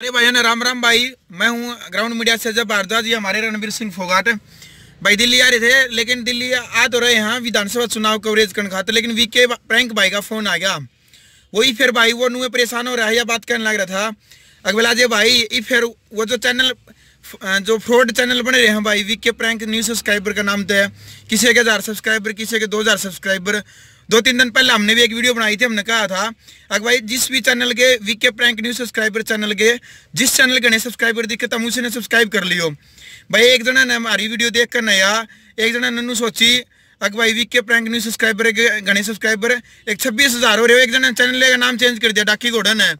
अरे भाई ने, राम राम भाई। मैं हूँ ग्राउंड मीडिया से जब भारद्वाज जी, हमारे रणबीर सिंह फोगाट। भाई, दिल्ली आ रहे थे, लेकिन दिल्ली आ तो रहे हैं, विधानसभा चुनाव कवरेज करने खाते लेकिन वीके प्रैंक भाई का फ़ोन आ गया। वही फिर भाई, वो नुए परेशान हो रहा है या बात करने लग रहा था। अगला जे भाई, ये फिर वो जो चैनल जो फ्रॉड चैनल बने रहे हैं भाई वीके प्रैंक न्यूज़ सब्सक्राइबर का नाम तो है। किसी के हज़ार सब्सक्राइबर किसी के दो हज़ार सब्सक्राइबर दो तीन दिन पहले हमने भी एक वीडियो बनाई थी, हमने कहा था, अगर भाई जिस भी चैनल के VK prank news subscriber channel के, जिस चैनल के नए सब्सक्राइबर दिखे तब उसी ने सब्सक्राइब कर लियो। भाई, एक जना ने हमारी वीडियो देख कर नया, एक जना नन्नू सोची, अगर भाई वीके प्रैंक न्यूज़ सब्सक्राइबर के गणे सब्सक्राइबर एक छब्बीस हज़ार हो रहे हो, एक जना चैनल का नाम चेंज कर दिया, डाकी घोड़न है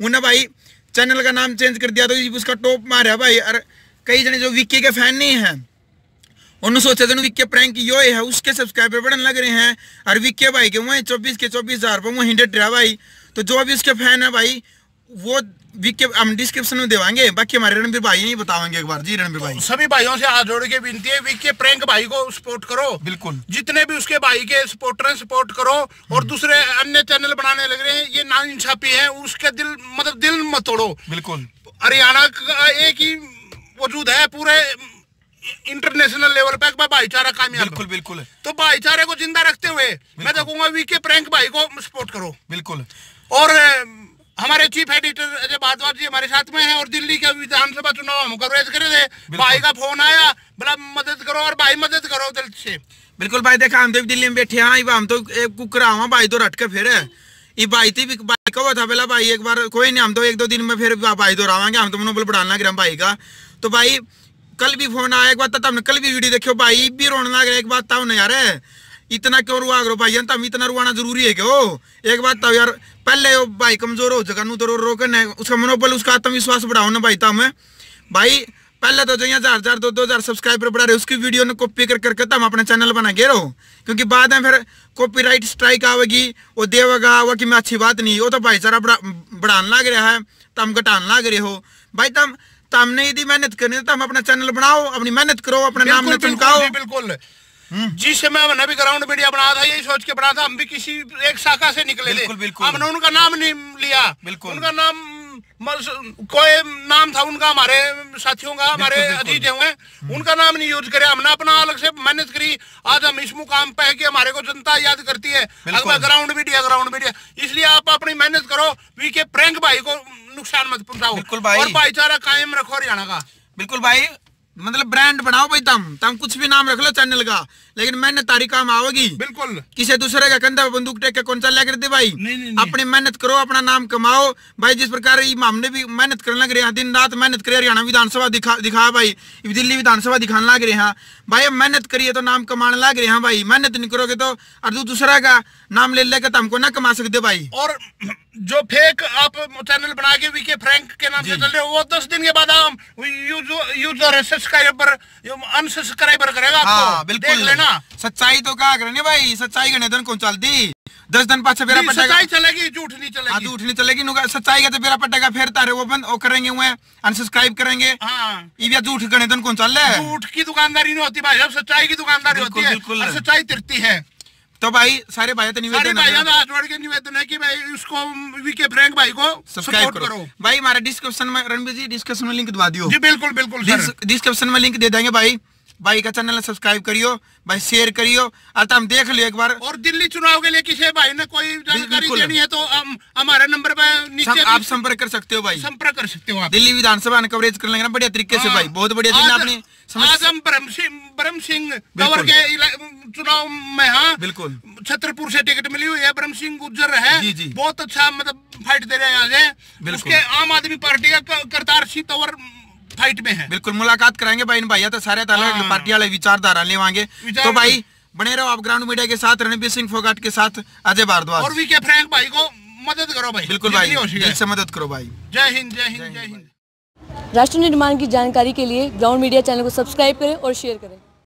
उन्हें भाई चैनल का नाम चेंज कर दिया तो उसका टॉप मारा भाई, और कई जने जो विक्की के फ़ैन नहीं है उन्होंने सोचा था विक्के प्रैंक यो है उसके सब्सक्राइबर बढ़ने लग रहे हैं। और विक्के भाई के वहीं चौबीस के चौबीस हज़ार पर वहीं डट रहा भाई। तो जो भी उसके फ़ैन है भाई वो विक्के हम डिस्क्रिप्शन में देवाएँगे। बाकी हमारे रणबीर भाई नहीं बताएँगे एक बार। जी रणबीर भाई। सभी भाइयों से हाथ जोड़ के विनती है विक्के प्रैंक भाई को सपोर्ट करो। बिल्कुल। जितने भी उसके भाई के सपोर्टर हैं सपोर्ट करो। और दूसरे अन्य चैनल बनाने लग रहे हैं ये ना इंसाफी है उसके दिल मतलब दिल मत तोड़ो। बिल्कुल। हरियाणा का एक ही वजूद है पूरे इंटरनेशनल लेवल पे भाईचारा कामयाब बिल्कुल बिल्कुल। तो भाईचारे को ज़िंदा रखते हुए मैं कहूँगा वीके प्रैंक भाई को सपोर्ट करो। बिल्कुल। और हमारे चीफ एडिटर अजय भारद्वाज जी हमारे साथ में हैं और दिल्ली के विधानसभा चुनाव हम कवरेज करे थे। भाई का फ़ोन आया बोला मदद करो और भाई मदद करो दिल से। बिल्कुल भाई देखा हम तो दिल्ली में बैठे हैं हम तो कुकरा हुआ भाई तो रट के फिर। ये भाई थी भाई कहो था बोला भाई एक बार कोई नहीं हम तो एक दो दिन में फिर भाई तो रावांगे हम तो मनोबल बढ़ाना गिरा भाई का। तो भाई कल भी फ़ोन आया, एक बात था कल भी वीडियो देखो भाई, भी रोने लग रहा, एक बात था यार। इतना क्यों रुआ करो भाई तम इतना रुआना ज़रूरी है क्यों? एक बात था यार, पहले वो भाई कमज़ोर हो जगह नु तो रो रोकन है उसका मनोबल, उसका आत्मविश्वास बढ़ाओ ना भाई तम भाई, पहले तो जो हज़ार हज़ार दो दो हज़ार सब्सक्राइबर बढ़ा रहे, उसकी वीडियो ने कॉपी कर करके तम अपना चैनल बना गे रहो। क्योंकि बाद में फिर कॉपीराइट स्ट्राइक आवेगी, वो देवेगा, वो कि मैं अच्छी बात नहीं, वो तो भाईचारा बढ़ाने लग रहा है, तम घटाने लग रहे हो। भाई तम तो हमने यदि मेहनत करनी तो हम अपना चैनल बनाओ अपनी मेहनत करो अपने नाम में चमकाओ बिल्कुल। जिस समय मैंने भी ग्राउंड मीडिया बना था यही सोच के बना था हम भी किसी एक शाखा से निकले बिल्कुल, बिल्कुल। हमने उनका नाम नहीं लिया। बिल्कुल। उनका नाम कोई नाम था उनका हमारे साथियों का हमारे अज़ीज़ हुए उनका नाम नहीं यूज़ करे हमने अपना अलग से मेहनत करी। आज हम इस मुकाम पे है कि हमारे को जनता याद करती है। ग्राउंड मीडिया ग्राउंड मीडिया इसलिए आप अपनी मेहनत करो वी के प्रैंक भाई को नुकसान मत पहुंचाओ। बिल्कुल भाई। और भाईचारा कायम रखो हरियाणा का। बिल्कुल भाई मतलब ब्रांड बनाओ भाई तम। तम कुछ भी नाम रख लो चैनल का। लेकिन मेहनत तारी काम आओगी। बिल्कुल। किसी दूसरे का कंधा बंदूक टेक के कौन चल कर दे भाई? नहीं, नहीं, अपनी मेहनत करो अपना नाम कमाओ। भाई जिस प्रकार हमने भी मेहनत करने लग रहे हैं दिन रात मेहनत करे हरियाणा विधानसभा दिखा दिखा भाई। दिल्ली विधानसभा दिखाने लग रहे हैं। भाई मेहनत करिए तो नाम कमाने लग रहे हैं भाई। मेहनत नहीं करोगे तो और दूसरा का नाम ले लेकर तो हमको ना कमा सकते भाई। और जो फेक आप चैनल बना के वीके फ्रैंक के नाम से चल रहे हो वो दस दिन के बाद हम यूज़र सब्सक्राइबर अनसब्सक्राइबर करेगा हाँ, बिल्कुल लेना सच्चाई तो क्या करने भाई? सच्चाई का निधन कौन चलती? दस दिन पाछे बेरा पटेगा सच्चाई चलेगी झूठ नहीं चलेगी। हाँ झूठ नहीं चलेगी सच्चाई का तो बेरा पटेगा फिर तारे वो बंद वो करेंगे हुए अनसब्सक्राइब करेंगे। हाँ। ये झूठ का निधन कौन चल रहा है? झूठ की दुकानदारी नहीं होती भाई अब सच्चाई की दुकानदारी होती है। सच्चाई तिरती है। तो भाई सारे भाई तो निवेदन के निवेदन है कि भाई उसको वीके फ्रैंक भाई को सब्सक्राइब करो।, करो। भाई हमारा डिस्क्रिप्शन में रणबीर जी डिस्क्रिप्शन में लिंक दबा दियो। जी बिल्कुल बिल्कुल डिस्क्रिप्शन में लिंक दे देंगे भाई। भाई का चैनल सब्सक्राइब करियो भाई शेयर करियो। और हम देख लियो एक बार। और दिल्ली चुनाव के लिए किसी भाई ने कोई जानकारी देनी है तो हम हमारे नंबर नीचे आप संपर्क कर सकते हो भाई। संपर्क कर सकते हो आप। दिल्ली विधानसभा ने कवरेज कर लेंगे ना बढ़िया तरीके से हाँ। भाई बहुत बढ़िया दिन आपने आज हम ब्रह्म सिंह ब्रह्म सिंह कंवर के चुनाव में हाँ। बिल्कुल। छतरपुर से टिकट मिली हुई है ब्रह्म सिंह गुजर है जी जी। बहुत अच्छा मतलब फाइट दे रहे हैं यहाँ से आम आदमी पार्टी का करतार सिंह तंवर फाइट में है। बिल्कुल मुलाकात कराएँगे भाई इन भाइयों तो सारे हाँ। पार्टी वाले विचारधारा लेवाएँगे तो भाई बने रहो आप ग्राउंड मीडिया के साथ रणबीर सिंह फोगाट के साथ अजय भारद्वाज। और वी के फ्रैंक भाई को मदद करो भाई। बिल्कुल भाई से मदद करो भाई। जय हिंद जय हिंद जय हिंद राष्ट्र निर्माण की जानकारी के लिए ग्राउंड मीडिया चैनल को सब्सक्राइब करें और शेयर करें।